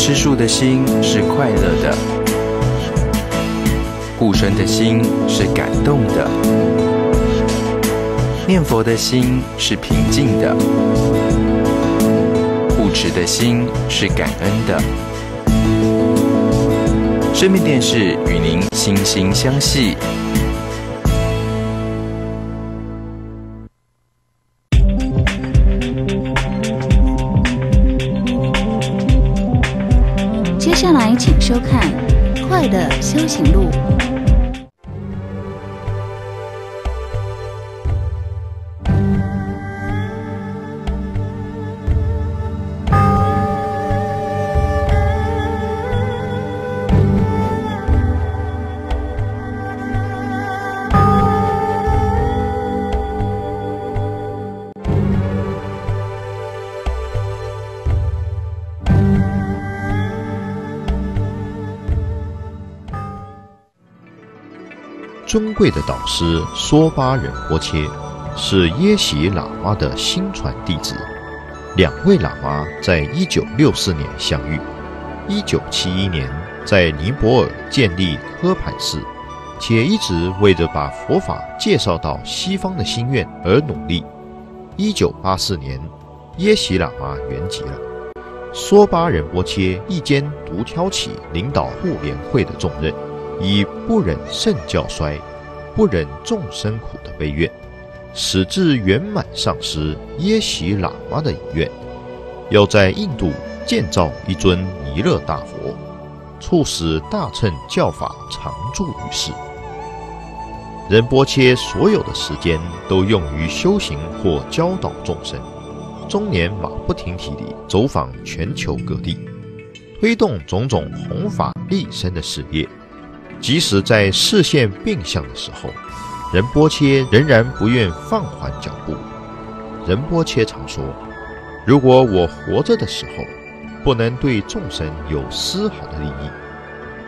吃素的心是快乐的，护身的心是感动的，念佛的心是平静的，护持的心是感恩的。生命电视与您心心相系。请录。尊贵的导师梭巴仁波切是耶喜喇嘛的新传弟子。两位喇嘛在一九六四年相遇，一九七一年在尼泊尔建立科盘寺，且一直为着把佛法介绍到西方的心愿而努力。一九八四年，耶喜喇嘛圆寂了，梭巴仁波切一肩独挑起领导护联会的重任。以不忍圣教衰，不忍众生苦的悲愿，始至圆满上师耶喜喇嘛的遗愿，要在印度建造一尊弥勒大佛，促使大乘教法常驻于世。仁波切所有的时间都用于修行或教导众生，终年马不停蹄地走访全球各地，推动种种弘法利生的事业。即使在视线变向的时候，仁波切仍然不愿放缓脚步。仁波切常说：“如果我活着的时候不能对众生有丝毫的利益，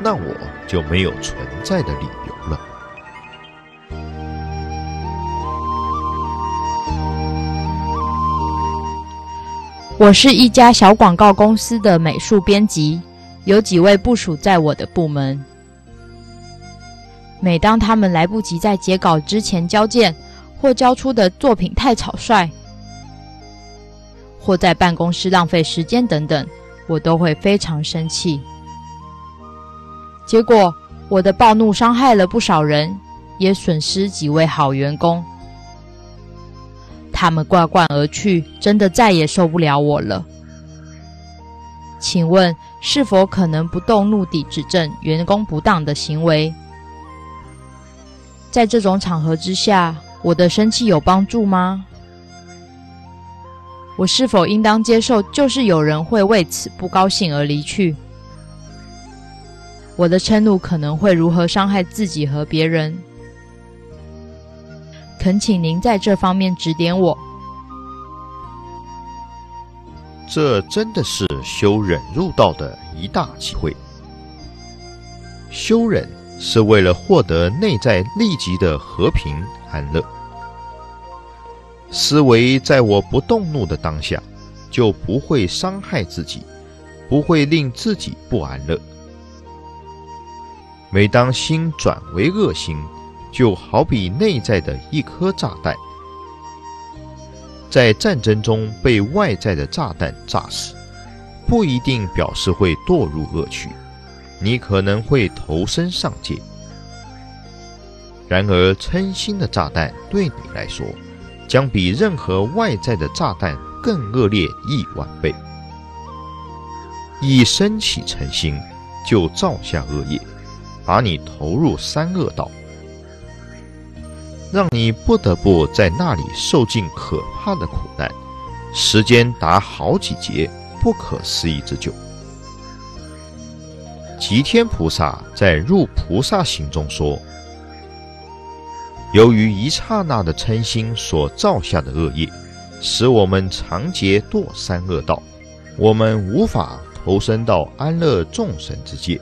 那我就没有存在的理由了。”我是一家小广告公司的美术编辑，有几位部署在我的部门。每当他们来不及在截稿之前交件，或交出的作品太草率，或在办公室浪费时间等等，我都会非常生气。结果，我的暴怒伤害了不少人，也损失几位好员工。他们挂冠而去，真的再也受不了我了。请问，是否可能不动怒地指正员工不当的行为？在这种场合之下，我的生气有帮助吗？我是否应当接受，就是有人会为此不高兴而离去？我的嗔怒可能会如何伤害自己和别人？恳请您在这方面指点我。这真的是修忍入道的一大机会。修忍。是为了获得内在立即的和平安乐。思维在我不动怒的当下，就不会伤害自己，不会令自己不安乐。每当心转为恶心，就好比内在的一颗炸弹，在战争中被外在的炸弹炸死，不一定表示会堕入恶趣。你可能会投身上界，然而嗔心的炸弹对你来说，将比任何外在的炸弹更恶劣亿万倍。一升起嗔心，就造下恶业，把你投入三恶道，让你不得不在那里受尽可怕的苦难，时间达好几劫，不可思议之久。吉天菩萨在入菩萨行中说：“由于一刹那的嗔心所造下的恶业，使我们常劫堕三恶道，我们无法投身到安乐众生之界。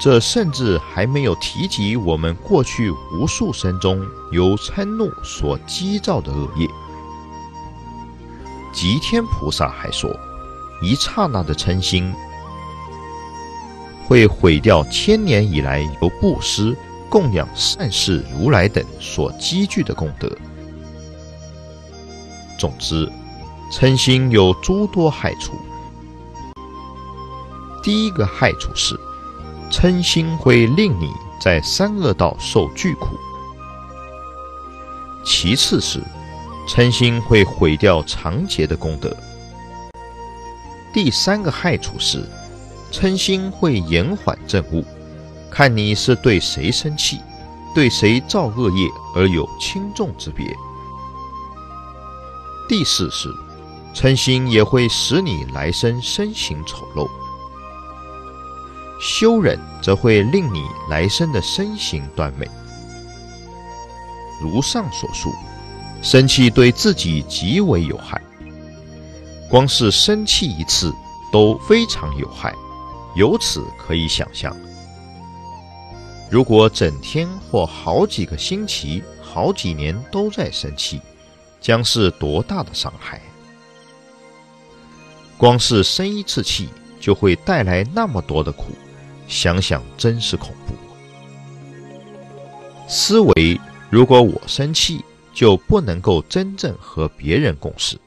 这甚至还没有提及我们过去无数生中由嗔怒所积造的恶业。”吉天菩萨还说。一刹那的嗔心，会毁掉千年以来由布施、供养善事如来等所积聚的功德。总之，嗔心有诸多害处。第一个害处是，嗔心会令你在三恶道受巨苦；其次是，嗔心会毁掉长劫的功德；第三个害处是，嗔心会延缓正悟，看你是对谁生气，对谁造恶业而有轻重之别。第四是，嗔心也会使你来生身形丑陋。修忍则会令你来生的身形端美。如上所述，生气对自己极为有害。光是生气一次都非常有害，由此可以想象，如果整天或好几个星期、好几年都在生气，将是多大的伤害？光是生一次气，就会带来那么多的苦。想想真是恐怖。思维：如果我生气，就不能够真正和别人共事，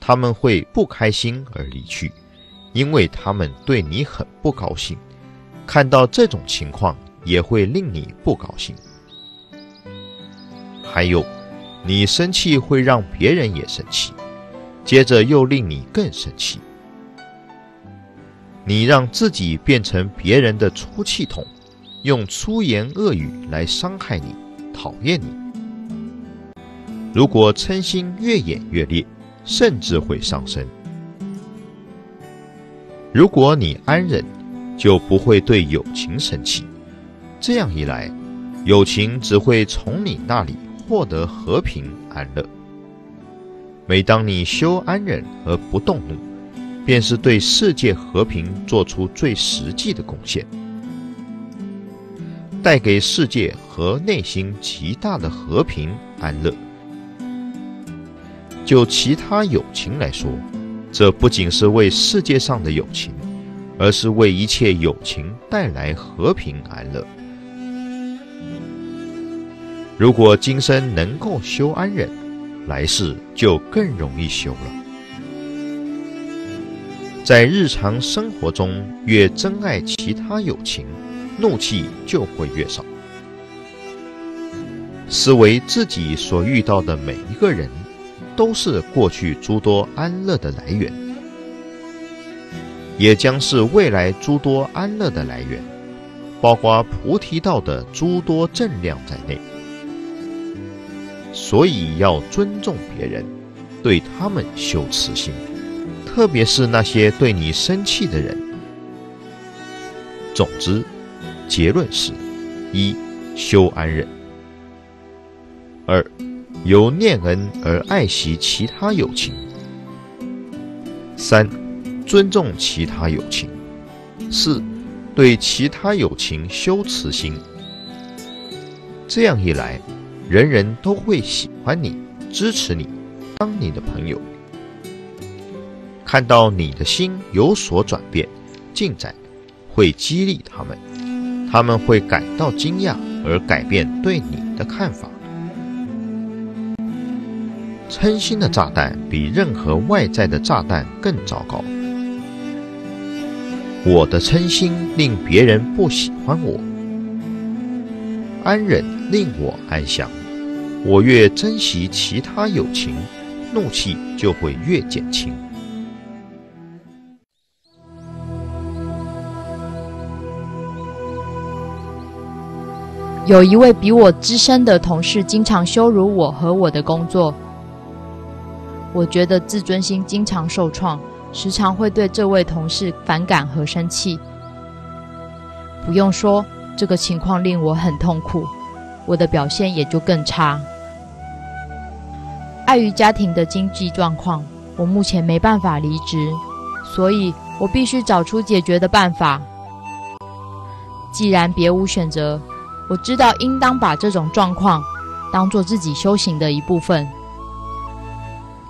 他们会不开心而离去，因为他们对你很不高兴。看到这种情况，也会令你不高兴。还有，你生气会让别人也生气，接着又令你更生气。你让自己变成别人的出气筒，用粗言恶语来伤害你、讨厌你。如果嗔心越演越烈，甚至会上升。如果你安忍，就不会对友情生气。这样一来，友情只会从你那里获得和平安乐。每当你修安忍而不动怒。便是对世界和平做出最实际的贡献，带给世界和内心极大的和平安乐。就其他友情来说，这不仅是为世界上的友情，而是为一切友情带来和平安乐。如果今生能够修安忍，来世就更容易修了。在日常生活中，越珍爱其他友情，怒气就会越少。思维自己所遇到的每一个人，都是过去诸多安乐的来源，也将是未来诸多安乐的来源，包括菩提道的诸多正量在内。所以要尊重别人，对他们修慈心。特别是那些对你生气的人。总之，结论是：一、修安忍；二、由念恩而爱惜其他友情；三、尊重其他友情；四、对其他友情修慈心。这样一来，人人都会喜欢你、支持你、当你的朋友。看到你的心有所转变、进展，会激励他们，他们会感到惊讶而改变对你的看法。嗔心的炸弹比任何外在的炸弹更糟糕。我的嗔心令别人不喜欢我，安忍令我安详。我越珍惜其他友情，怒气就会越减轻。有一位比我资深的同事，经常羞辱我和我的工作。我觉得自尊心经常受创，时常会对这位同事反感和生气。不用说，这个情况令我很痛苦，我的表现也就更差。碍于家庭的经济状况，我目前没办法离职，所以我必须找出解决的办法。既然别无选择。我知道应当把这种状况当做自己修行的一部分。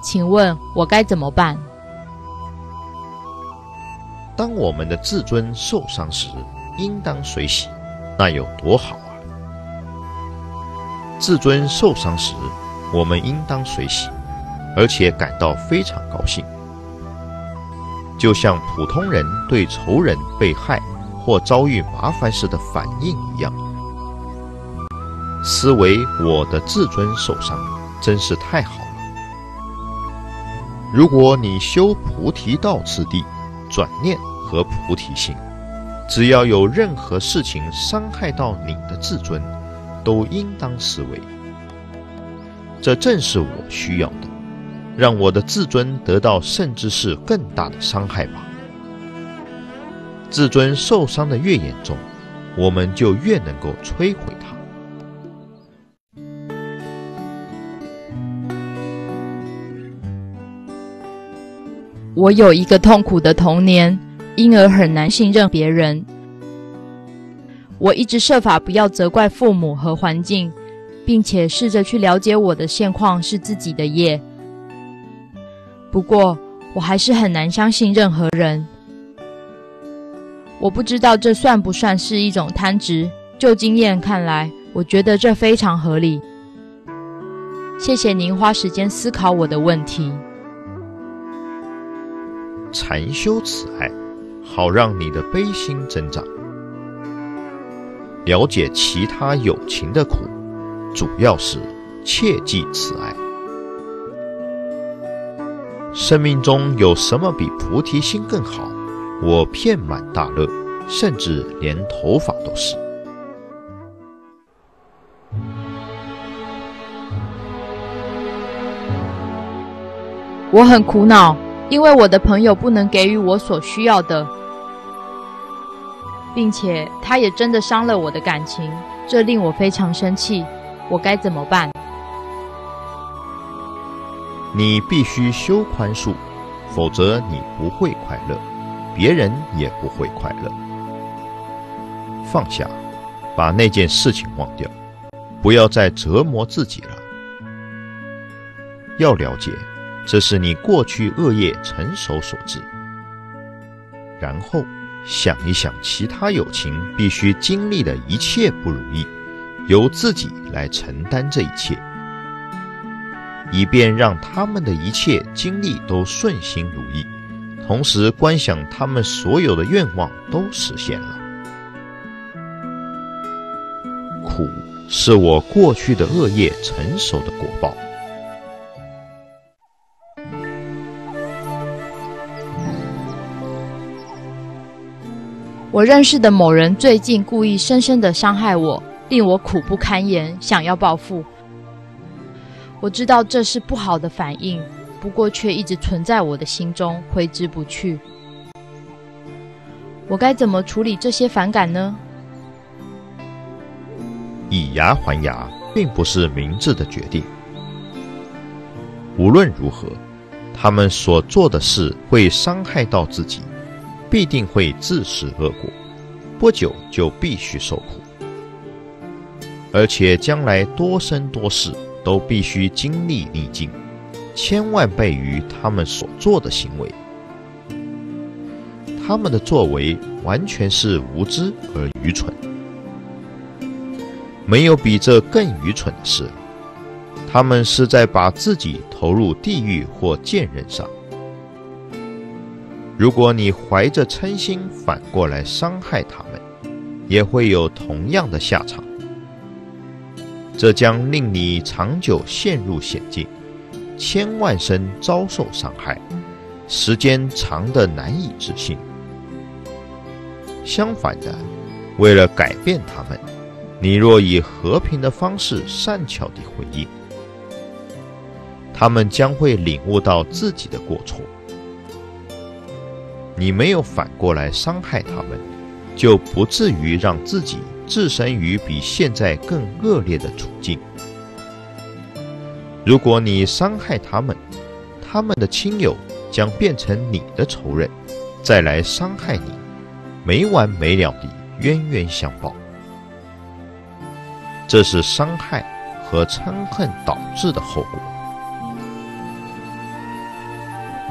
请问我该怎么办？当我们的自尊受伤时，应当随喜，那有多好啊！自尊受伤时，我们应当随喜，而且感到非常高兴，就像普通人对仇人被害或遭遇麻烦时的反应一样。思维我的自尊受伤，真是太好。如果你修菩提道次第，转念和菩提心，只要有任何事情伤害到你的自尊，都应当思维。这正是我需要的，让我的自尊得到甚至是更大的伤害吧。自尊受伤的越严重，我们就越能够摧毁它。我有一个痛苦的童年，因而很难信任别人。我一直设法不要责怪父母和环境。并且试着去了解我的现况是自己的业。不过，我还是很难相信任何人。我不知道这算不算是一种贪执。就经验看来，我觉得这非常合理。谢谢您花时间思考我的问题。禅修慈爱，好让你的悲心增长。了解其他友情的苦。主要是切记慈爱。生命中有什么比菩提心更好？我遍满大乐，甚至连头发都是。我很苦恼，因为我的朋友不能给予我所需要的，并且他也真的伤了我的感情，这令我非常生气。我该怎么办？你必须修宽恕，否则你不会快乐，别人也不会快乐。放下，把那件事情忘掉，不要再折磨自己了。要了解，这是你过去恶业成熟所致。然后想一想其他友情必须经历的一切不如意。由自己来承担这一切，以便让他们的一切经历都顺心如意，同时观想他们所有的愿望都实现了。苦是我过去的恶业成熟的果报。我认识的某人最近故意深深的伤害我。令我苦不堪言，想要报复。我知道这是不好的反应，不过却一直存在我的心中，挥之不去。我该怎么处理这些反感呢？以牙还牙，并不是明智的决定。无论如何，他们所做的事会伤害到自己，必定会自食恶果，不久就必须受苦。而且将来多生多世都必须经历逆境，千万倍于他们所做的行为。他们的作为完全是无知而愚蠢，没有比这更愚蠢的事。他们是在把自己投入地狱或剑刃上。如果你怀着嗔心反过来伤害他们，也会有同样的下场。这将令你长久陷入险境，千万生遭受伤害，时间长的难以置信。相反的，为了改变他们，你若以和平的方式善巧地回应，他们将会领悟到自己的过错。你没有反过来伤害他们，就不至于让自己。置身于比现在更恶劣的处境。如果你伤害他们，他们的亲友将变成你的仇人，再来伤害你，没完没了的冤冤相报。这是伤害和嗔恨导致的后果。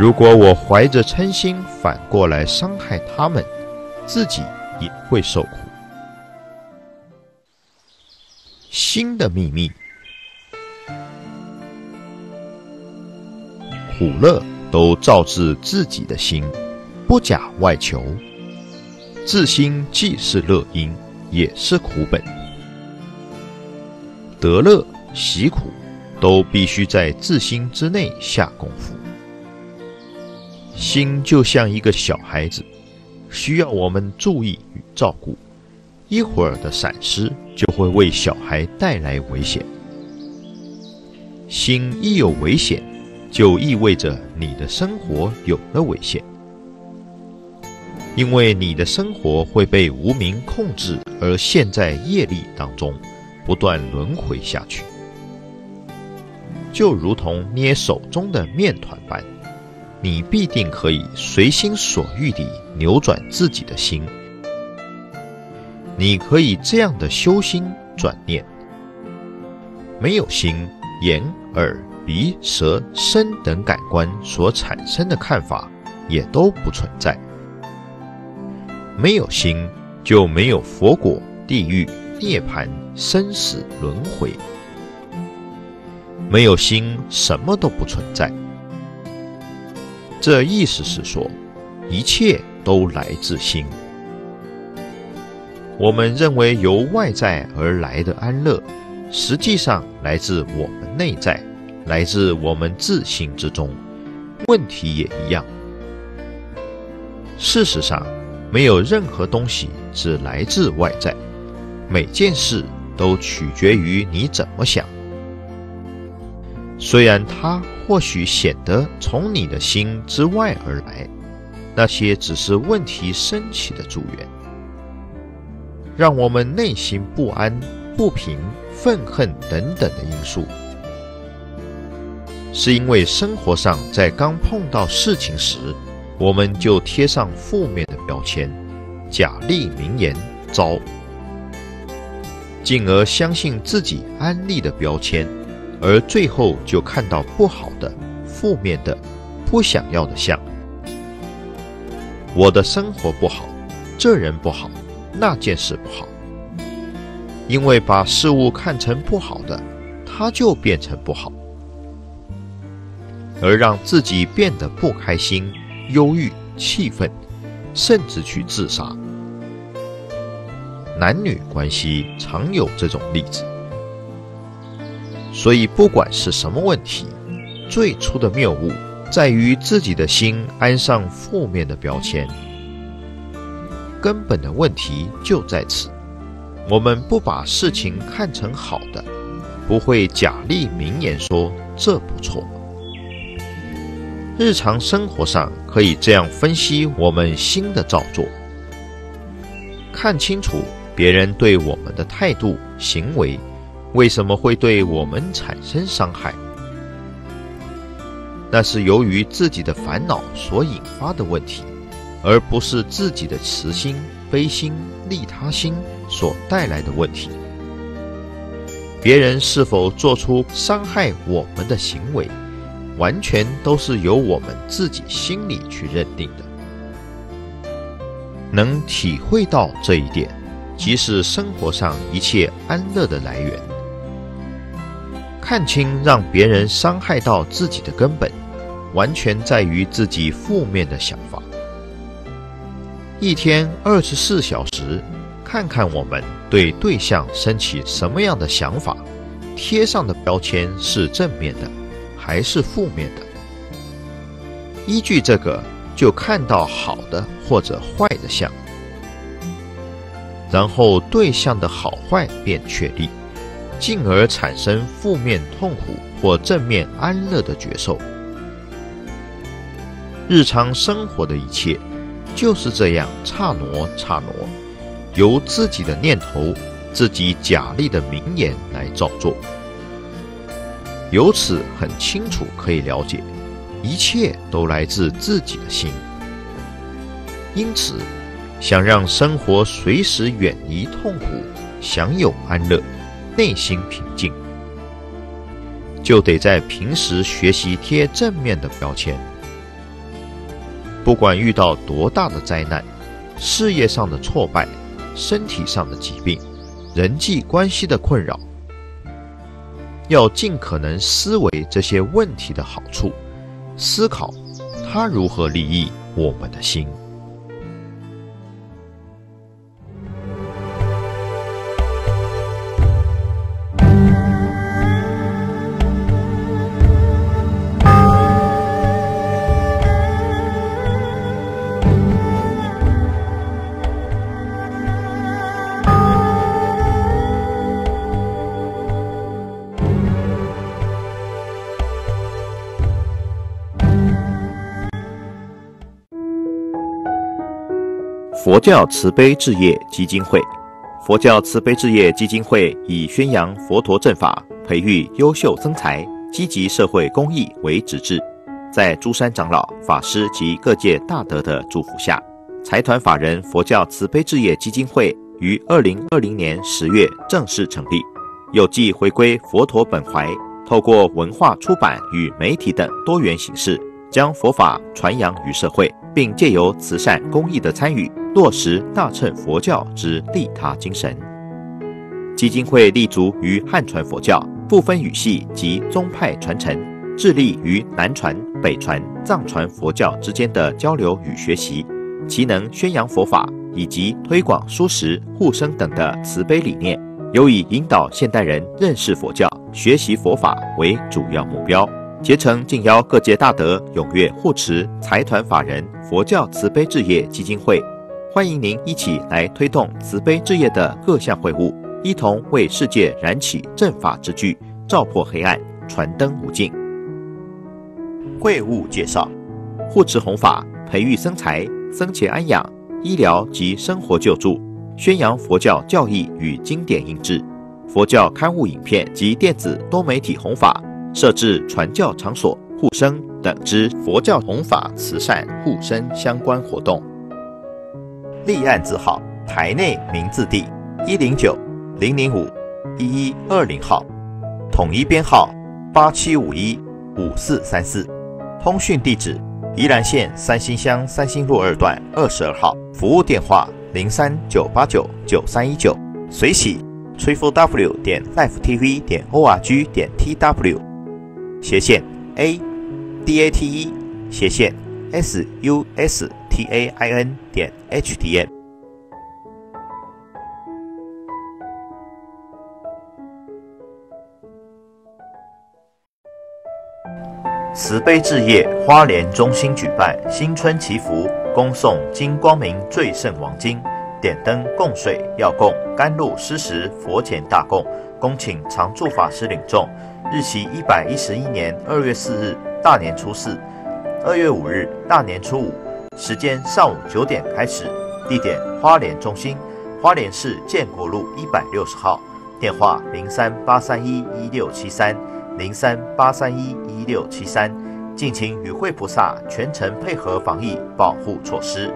如果我怀着嗔心反过来伤害他们，自己也会受苦。心的秘密，苦乐都造自自己的心，不假外求。自心既是乐因，也是苦本。得乐、喜苦，都必须在自心之内下功夫。心就像一个小孩子，需要我们注意与照顾。一会儿的闪失就会为小孩带来危险。心一有危险，就意味着你的生活有了危险，因为你的生活会被无名控制，而陷在业力当中，不断轮回下去，就如同捏手中的面团般，你必定可以随心所欲地扭转自己的心。你可以这样的修心转念，没有心，眼、耳、鼻、舌、身等感官所产生的看法也都不存在。没有心，就没有佛果、地狱、涅槃、生死轮回。没有心，什么都不存在。这意思是说，一切都来自心。我们认为由外在而来的安乐，实际上来自我们内在，来自我们自心之中。问题也一样。事实上，没有任何东西只来自外在，每件事都取决于你怎么想。虽然它或许显得从你的心之外而来，那些只是问题升起的助缘。让我们内心不安、不平、愤恨等等的因素，是因为生活上在刚碰到事情时，我们就贴上负面的标签，假立名言，糟，进而相信自己安利的标签，而最后就看到不好的、负面的、不想要的相。我的生活不好，这人不好。那件事不好，因为把事物看成不好的，它就变成不好，而让自己变得不开心、忧郁、气愤，甚至去自杀。男女关系常有这种例子，所以不管是什么问题，最初的谬误在于自己的心安上负面的标签。根本的问题就在此：我们不把事情看成好的，不会假立名言说这不错。日常生活上可以这样分析我们心的造作，看清楚别人对我们的态度、行为为什么会对我们产生伤害，那是由于自己的烦恼所引发的问题。而不是自己的慈心、悲心、利他心所带来的问题。别人是否做出伤害我们的行为，完全都是由我们自己心里去认定的。能体会到这一点，即是生活上一切安乐的来源。看清让别人伤害到自己的根本，完全在于自己负面的想法。一天二十四小时，看看我们对对象升起什么样的想法，贴上的标签是正面的还是负面的？依据这个，就看到好的或者坏的相，然后对象的好坏便确立，进而产生负面痛苦或正面安乐的觉受。日常生活的一切。就是这样，刹挪刹挪，由自己的念头、自己假立的名言来造作。由此很清楚可以了解，一切都来自自己的心。因此，想让生活随时远离痛苦、享有安乐、内心平静，就得在平时学习贴正面的标签。不管遇到多大的灾难，事业上的挫败，身体上的疾病，人际关系的困扰，要尽可能思维这些问题的好处，思考它如何利益我们的心。佛教慈悲置业基金会，佛教慈悲置业基金会以宣扬佛陀正法、培育优秀僧才、积极社会公益为旨志，在诸山长老、法师及各界大德的祝福下，财团法人佛教慈悲置业基金会于二零二零年十月正式成立，有继回归佛陀本怀，透过文化出版与媒体等多元形式，将佛法传扬于社会，并借由慈善公益的参与。落实大乘佛教之利他精神。基金会立足于汉传佛教，不分语系及宗派传承，致力于南传、北传、藏传佛教之间的交流与学习，其能宣扬佛法以及推广书食、护生等的慈悲理念，有以引导现代人认识佛教、学习佛法为主要目标。竭诚敬邀各界大德踊跃护持财团法人佛教慈悲置业基金会。欢迎您一起来推动慈悲置业的各项会务，一同为世界燃起正法之炬，照破黑暗，传灯无尽。会务介绍：护持弘法，培育僧才，僧前安养，医疗及生活救助，宣扬佛教教义与经典印制，佛教刊物、影片及电子多媒体弘法，设置传教场所、护生等之佛教弘法慈善护生相关活动。立案字号：台内名字第一零九零零五一一二零号，统一编号八七五一五四三四，通讯地址：宜兰县三星乡三星路二段二十二号，服务电话：零三九八九九三一九，随喜 triple w 点 life tv 点 org 点 tw，斜线 a d a t e 斜线 s u s。t a i n 点 h t m 慈悲置业花莲中心举办新春祈福，恭送金光明最胜王经，点灯供水，要供甘露施食，佛前大供，恭请常住法师领众。日期一百一十一年二月四日大年初四，二月五日大年初五。时间上午九点开始，地点花莲中心，花莲市建国路一百六十号，电话零三八三一一六七三零三八三一一六七三，敬请与会菩萨全程配合防疫保护措施。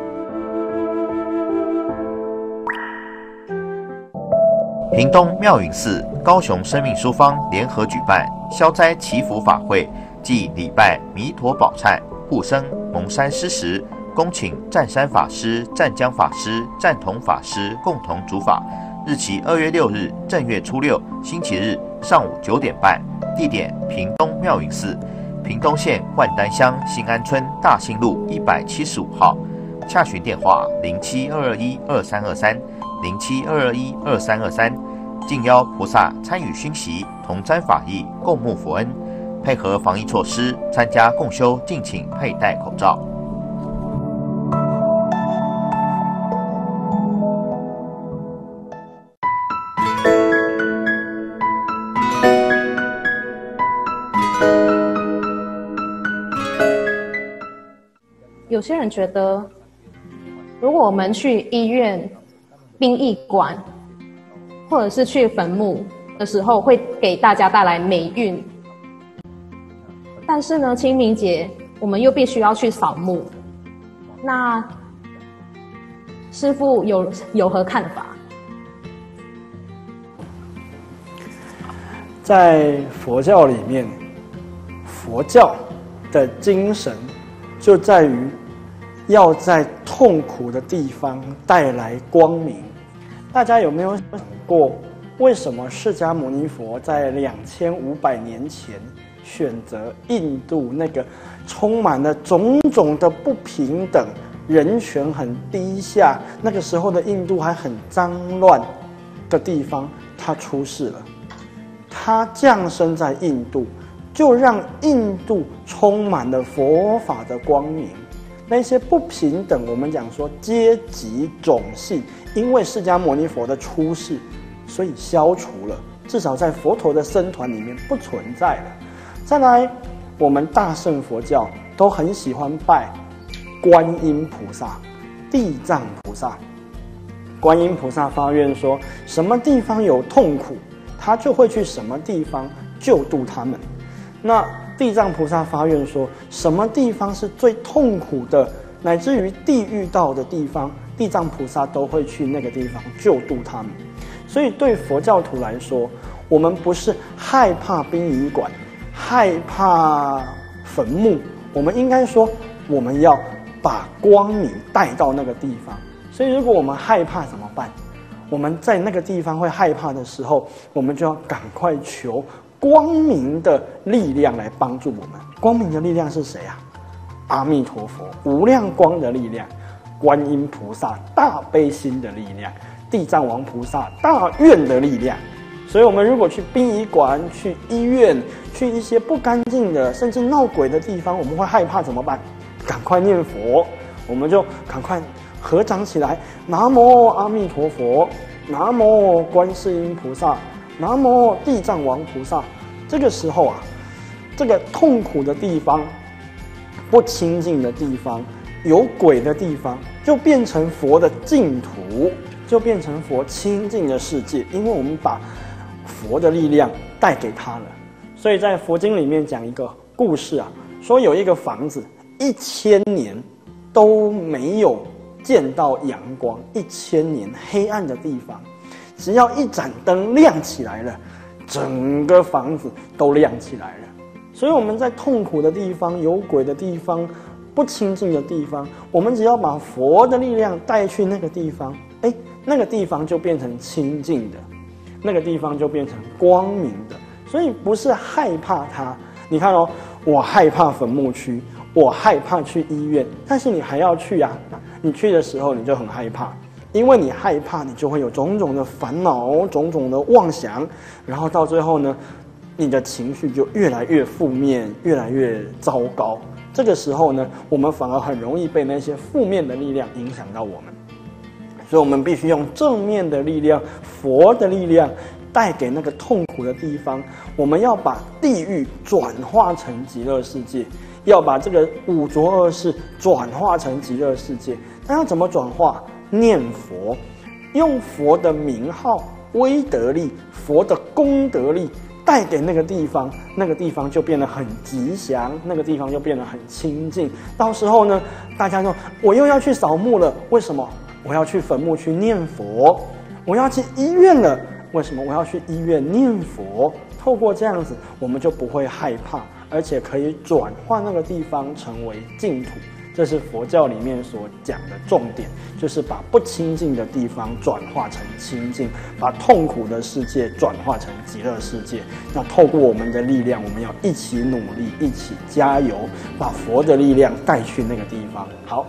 屏东妙云寺、高雄生命书坊联合举办消灾祈福法会，即礼拜弥陀宝忏、护生蒙山施食。恭请湛山法师、湛江法师、湛同法师共同主法。日期二月六日正月初六星期日上午九点半。地点屏东妙云寺，屏东县万丹乡新安村大兴路一百七十五号。洽询电话零七二二一二三二三零七二二一二三二三。敬邀菩萨参与熏习，同沾法益，共沐佛恩。配合防疫措施，参加共修，敬请佩戴口罩。有些人觉得，如果我们去医院、殡仪馆，或者是去坟墓的时候，会给大家带来霉运。但是呢，清明节我们又必须要去扫墓。那师傅有有何看法？在佛教里面，佛教的精神就在于。要在痛苦的地方带来光明。大家有没有想过，为什么释迦牟尼佛在两千五百年前选择印度那个充满了种种的不平等、人权很低下、那个时候的印度还很脏乱的地方，他出世了？他降生在印度，就让印度充满了佛法的光明。那些不平等，我们讲说阶级种姓，因为释迦牟尼佛的出世，所以消除了，至少在佛陀的僧团里面不存在了。再来，我们大乘佛教都很喜欢拜观音菩萨、地藏菩萨。观音菩萨发愿说，什么地方有痛苦，他就会去什么地方救度他们。那地藏菩萨发愿说，什么地方是最痛苦的，乃至于地狱道的地方，地藏菩萨都会去那个地方救度他们。所以对佛教徒来说，我们不是害怕殡仪馆，害怕坟墓，我们应该说，我们要把光明带到那个地方。所以如果我们害怕怎么办？我们在那个地方会害怕的时候，我们就要赶快求。光明的力量来帮助我们。光明的力量是谁啊？阿弥陀佛，无量光的力量，观音菩萨大悲心的力量，地藏王菩萨大愿的力量。所以，我们如果去殡仪馆、去医院、去一些不干净的，甚至闹鬼的地方，我们会害怕怎么办？赶快念佛，我们就赶快合掌起来，南无阿弥陀佛，南无观世音菩萨。南无地藏王菩萨。这个时候啊，这个痛苦的地方、不清净的地方、有鬼的地方，就变成佛的净土，就变成佛清净的世界。因为我们把佛的力量带给他了。所以在佛经里面讲一个故事啊，说有一个房子一千年都没有见到阳光，一千年黑暗的地方。只要一盏灯亮起来了，整个房子都亮起来了。所以我们在痛苦的地方、有鬼的地方、不清净的地方，我们只要把佛的力量带去那个地方，哎，那个地方就变成清净的，那个地方就变成光明的。所以不是害怕它。你看哦，我害怕坟墓区，我害怕去医院，但是你还要去呀。你去的时候你就很害怕。因为你害怕，你就会有种种的烦恼、种种的妄想，然后到最后呢，你的情绪就越来越负面、越来越糟糕。这个时候呢，我们反而很容易被那些负面的力量影响到我们。所以，我们必须用正面的力量、佛的力量，带给那个痛苦的地方。我们要把地狱转化成极乐世界，要把这个五浊恶世转化成极乐世界。那要怎么转化？念佛，用佛的名号、威德力、佛的功德力带给那个地方，那个地方就变得很吉祥，那个地方就变得很清净。到时候呢，大家说我又要去扫墓了，为什么？我要去坟墓去念佛。我要去医院了，为什么？我要去医院念佛。透过这样子，我们就不会害怕，而且可以转换那个地方成为净土。这是佛教里面所讲的重点，就是把不清净的地方转化成清净，把痛苦的世界转化成极乐世界。那透过我们的力量，我们要一起努力，一起加油，把佛的力量带去那个地方。好。